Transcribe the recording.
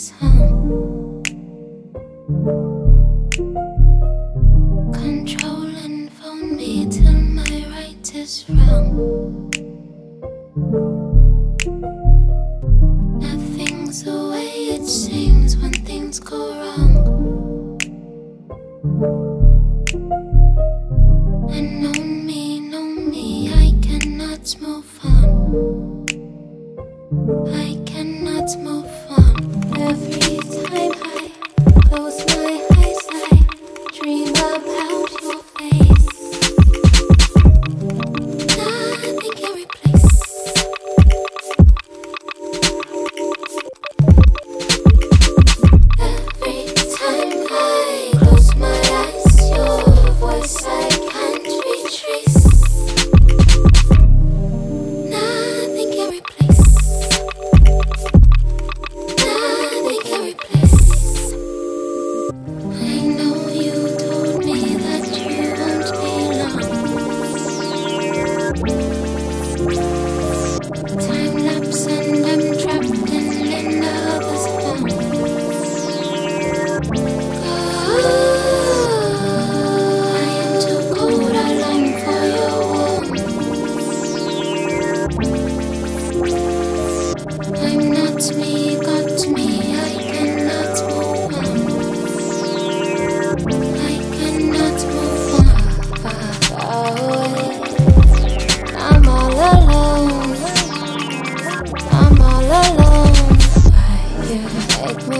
us home. Control and phone me till my right is wrong. Nothing's the way it seems when things go wrong. And know me, know me, I cannot move on. I cannot move make me.